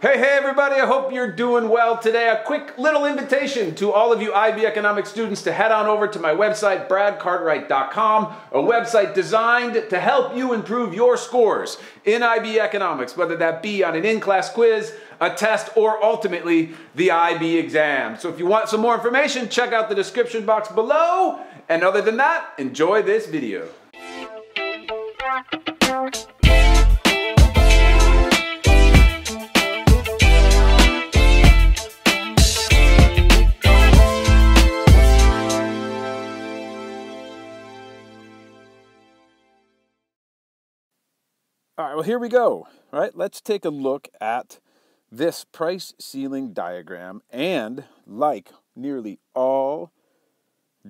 Hey, hey, everybody, I hope you're doing well today. A quick little invitation to all of you IB Economics students to head on over to my website, bradcartwright.com, a website designed to help you improve your scores in IB Economics, whether that be on an in class quiz, a test, or ultimately the IB exam. So if you want some more information, check out the description box below. And other than that, enjoy this video. All right, well, here we go. All right, let's take a look at this price ceiling diagram. And like nearly all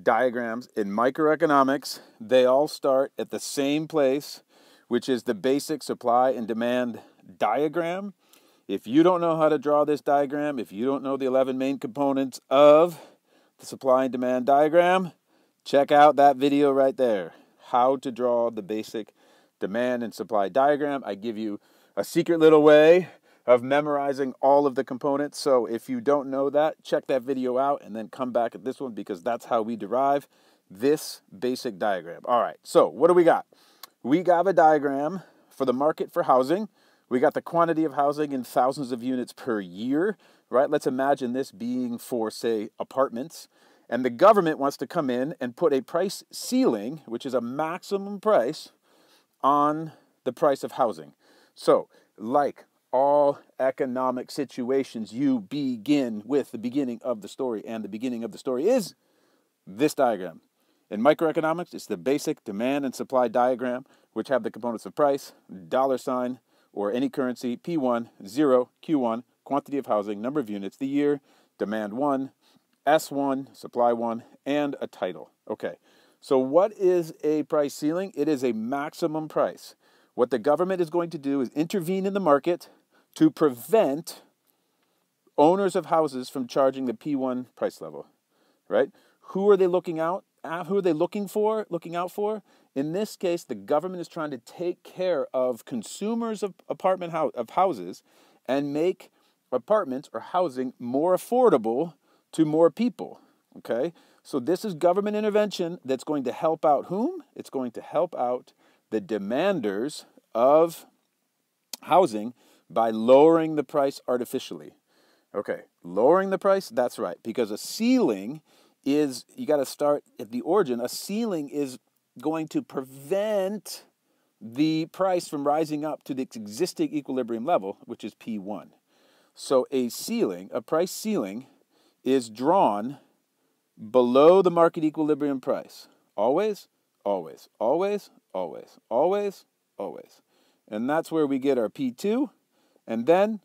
diagrams in microeconomics, they all start at the same place, which is the basic supply and demand diagram. If you don't know how to draw this diagram, if you don't know the 11 main components of the supply and demand diagram, check out that video right there. How to draw the basic demand and supply diagram. I give you a secret little way of memorizing all of the components. So if you don't know that, check that video out and then come back at this one because that's how we derive this basic diagram. All right, so what do we got? We got a diagram for the market for housing. We got the quantity of housing in thousands of units per year, right? Let's imagine this being for, say, apartments. And the government wants to come in and put a price ceiling, which is a maximum price on the price of housing. So, like all economic situations, you begin with the beginning of the story, and the beginning of the story is this diagram. In microeconomics, it's the basic demand and supply diagram, which have the components of price, dollar sign, or any currency, P1, 0, Q1, quantity of housing, number of units, the year, demand 1, S1, supply 1, and a title. Okay, so, what is a price ceiling? It is a maximum price. What the government is going to do is intervene in the market to prevent owners of houses from charging the P1 price level, right? Who are they looking out? Uh, who are they looking for? Looking out for? In this case, the government is trying to take care of consumers of apartment house, of houses and make apartments or housing more affordable to more people. Okay, so this is government intervention that's going to help out whom? It's going to help out the demanders of housing by lowering the price artificially. Okay, lowering the price, that's right, because a ceiling is, you got to start at the origin. A ceiling is going to prevent the price from rising up to the existing equilibrium level, which is P1. So a ceiling, a price ceiling, is drawn below the market equilibrium price. Always, always, always, always, always, always. And that's where we get our P2. And then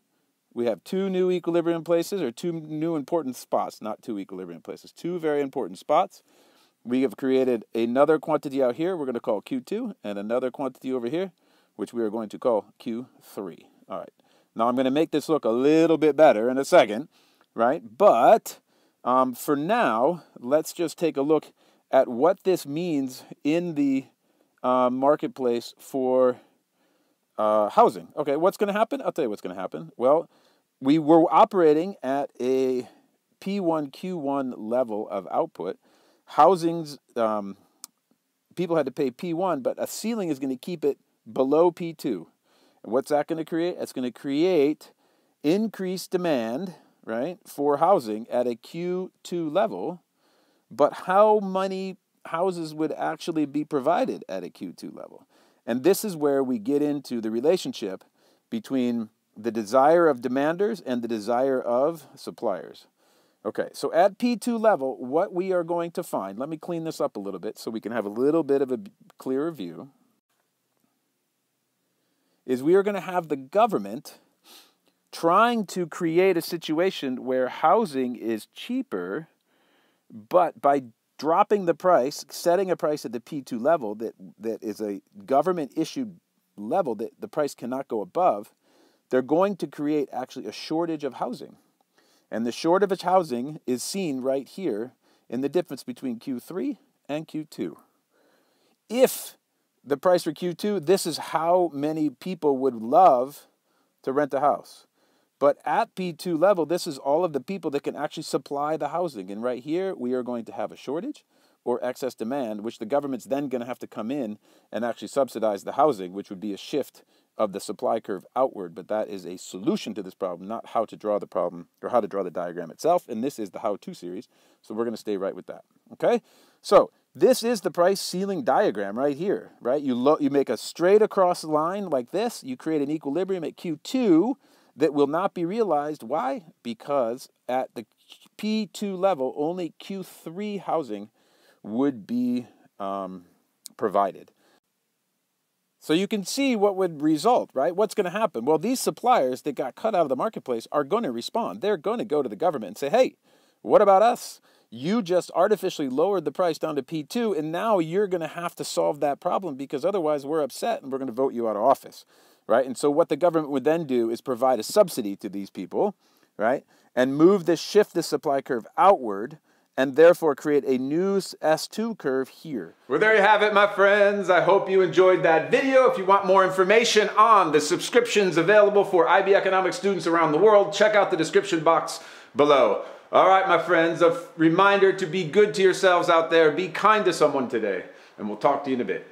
we have two new equilibrium places or two new important spots, not two equilibrium places, two very important spots. We have created another quantity out here we're going to call Q2 and another quantity over here, which we are going to call Q3. All right. Now I'm going to make this look a little bit better in a second, right? But um, for now, let's just take a look at what this means in the uh, marketplace for uh, housing. Okay, what's going to happen? I'll tell you what's going to happen. Well, we were operating at a P1, Q1 level of output. Housing's, um, people had to pay P1, but a ceiling is going to keep it below P2. And what's that going to create? It's going to create increased demand right, for housing at a Q2 level, but how many houses would actually be provided at a Q2 level? And this is where we get into the relationship between the desire of demanders and the desire of suppliers. Okay, so at P2 level, what we are going to find, let me clean this up a little bit so we can have a little bit of a clearer view, is we are going to have the government trying to create a situation where housing is cheaper, but by dropping the price, setting a price at the P2 level that, that is a government issued level that the price cannot go above, they're going to create actually a shortage of housing. And the shortage of housing is seen right here in the difference between Q3 and Q2. If the price for Q2, this is how many people would love to rent a house. But at P2 level, this is all of the people that can actually supply the housing. And right here, we are going to have a shortage or excess demand, which the government's then going to have to come in and actually subsidize the housing, which would be a shift of the supply curve outward. But that is a solution to this problem, not how to draw the problem or how to draw the diagram itself. And this is the how to series. So we're going to stay right with that. Okay? So this is the price ceiling diagram right here, right? You, you make a straight across line like this, you create an equilibrium at Q2 that will not be realized. Why? Because at the P2 level, only Q3 housing would be um, provided. So you can see what would result, right? What's going to happen? Well, these suppliers that got cut out of the marketplace are going to respond. They're going to go to the government and say, hey, what about us? You just artificially lowered the price down to P2, and now you're going to have to solve that problem because otherwise we're upset and we're going to vote you out of office, right? And so what the government would then do is provide a subsidy to these people, right? And move this, shift the supply curve outward and therefore create a new S2 curve here. Well, there you have it, my friends. I hope you enjoyed that video. If you want more information on the subscriptions available for IB Economics students around the world, check out the description box below. All right, my friends, a reminder to be good to yourselves out there. Be kind to someone today, and we'll talk to you in a bit.